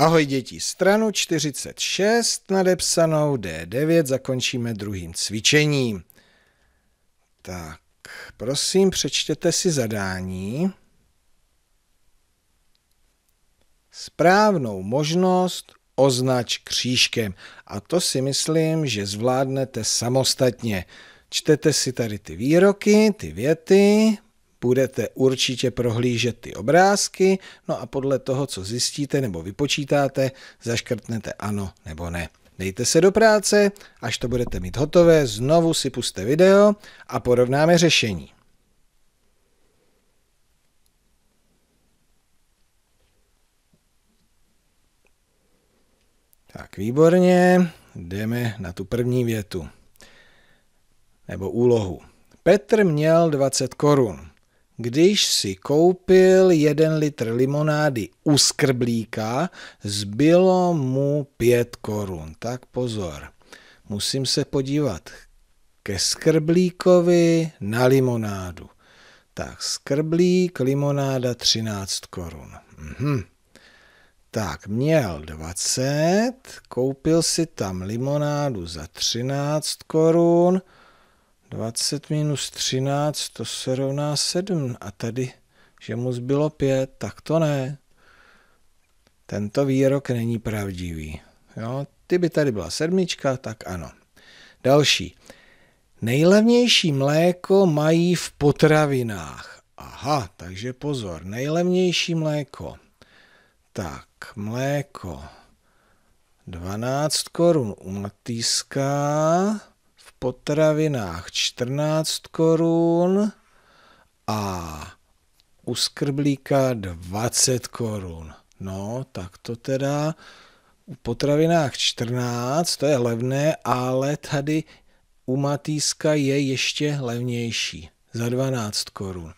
Ahoj děti, stranu 46 nadepsanou D9 zakončíme druhým cvičením. Tak, prosím, přečtěte si zadání. Správnou možnost označ křížkem. A to si myslím, že zvládnete samostatně. Čtete si tady ty výroky, ty věty, budete určitě prohlížet ty obrázky, no a podle toho, co zjistíte nebo vypočítáte, zaškrtnete ano nebo ne. Dejte se do práce, až to budete mít hotové, znovu si puste video a porovnáme řešení. Tak výborně, jdeme na tu první větu nebo úlohu. Petr měl 20 korun. Když si koupil jeden litr limonády u skrblíka, zbylo mu pět korun. Tak pozor, musím se podívat ke skrblíkovi na limonádu. Tak skrblík, limonáda 13 korun. Mhm. Tak, měl 20, koupil si tam limonádu za 13 korun, 20 minus 13, to se rovná 7. A tady, že mu zbylo 5, tak to ne. Tento výrok není pravdivý. Jo, ty by tady byla sedmička, tak ano. Další. Nejlevnější mléko mají v potravinách. Aha, takže pozor, nejlevnější mléko. Tak, mléko. 12 korun u Matýska, potravinách 14 korun a u skrblíka 20 korun. No, tak to teda u potravinách 14, to je levné, ale tady u Matýska je ještě levnější, za 12 korun.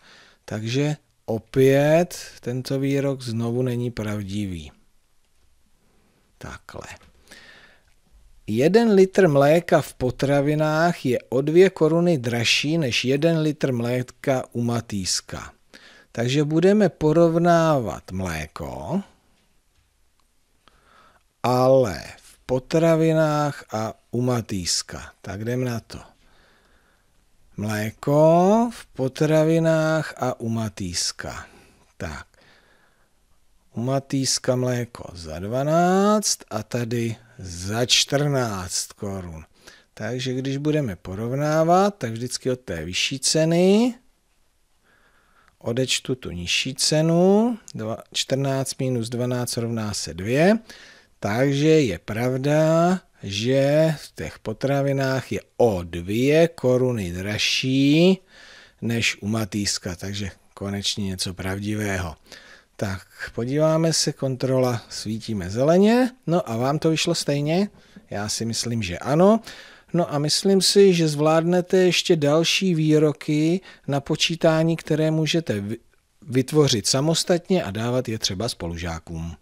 Takže opět tento výrok znovu není pravdivý. Takhle. Jeden litr mléka v potravinách je o dvě koruny dražší než jeden litr mléka u matýska. Takže budeme porovnávat mléko, ale v potravinách a u matýska. Tak jdem na to. Mléko v potravinách a u matýska. Tak. U matýska mléko za 12 a tady za 14 korun. Takže když budeme porovnávat, tak vždycky od té vyšší ceny odečtu tu nižší cenu, 14 minus 12 rovná se 2, takže je pravda, že v těch potravinách je o 2 koruny dražší než u Matýska, takže konečně něco pravdivého. Tak, podíváme se, kontrola, svítíme zeleně. No a vám to vyšlo stejně? Já si myslím, že ano. No a myslím si, že zvládnete ještě další výroky na počítání, které můžete vytvořit samostatně a dávat je třeba spolužákům.